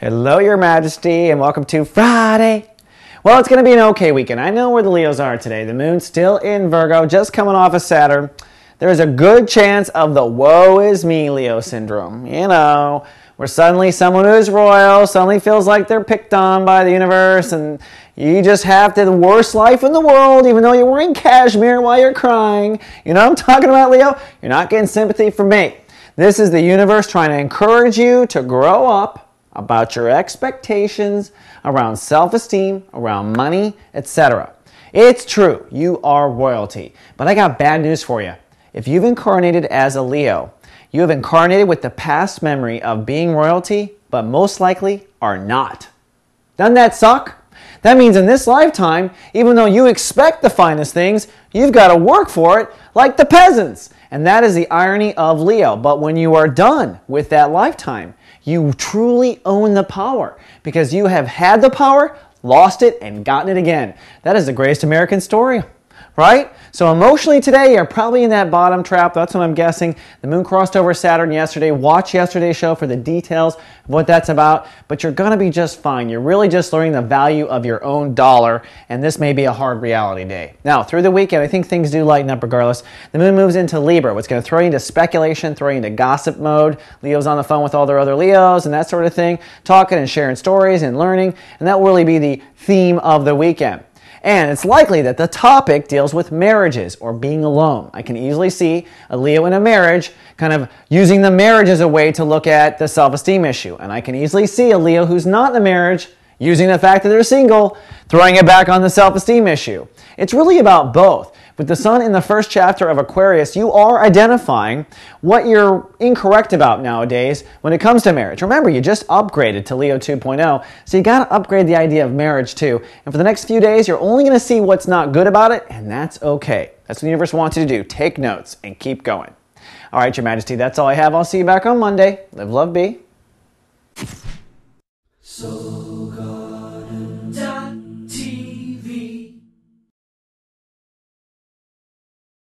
Hello, Your Majesty, and welcome to Friday. Well, it's going to be an okay weekend. I know where the Leos are today. The moon's still in Virgo, just coming off of Saturn. There's a good chance of the woe is me Leo syndrome. You know, where suddenly someone who is royal suddenly feels like they're picked on by the universe, and you just have the worst life in the world, even though you're wearing cashmere while you're crying. You know what I'm talking about, Leo? You're not getting sympathy from me. This is the universe trying to encourage you to grow up about your expectations around self esteem, around money, etc. It's true, you are royalty. But I got bad news for you. If you've incarnated as a Leo, you have incarnated with the past memory of being royalty, but most likely are not. Doesn't that suck? That means in this lifetime, even though you expect the finest things, you've got to work for it like the peasants. And that is the irony of Leo. But when you are done with that lifetime, you truly own the power because you have had the power, lost it, and gotten it again. That is the greatest American story right? So emotionally today, you're probably in that bottom trap. That's what I'm guessing. The moon crossed over Saturn yesterday. Watch yesterday's show for the details of what that's about. But you're going to be just fine. You're really just learning the value of your own dollar, and this may be a hard reality day. Now, through the weekend, I think things do lighten up regardless. The moon moves into Libra, what's going to throw you into speculation, throw you into gossip mode. Leo's on the phone with all their other Leos and that sort of thing, talking and sharing stories and learning, and that will really be the theme of the weekend. And it's likely that the topic deals with marriages or being alone. I can easily see a Leo in a marriage kind of using the marriage as a way to look at the self esteem issue. And I can easily see a Leo who's not in a marriage using the fact that they're single, throwing it back on the self esteem issue. It's really about both. With the sun in the first chapter of Aquarius, you are identifying what you're incorrect about nowadays when it comes to marriage. Remember, you just upgraded to Leo 2.0, so you gotta upgrade the idea of marriage too. And for the next few days, you're only gonna see what's not good about it, and that's okay. That's what the universe wants you to do. Take notes and keep going. All right, Your Majesty, that's all I have. I'll see you back on Monday. Live, love, be. So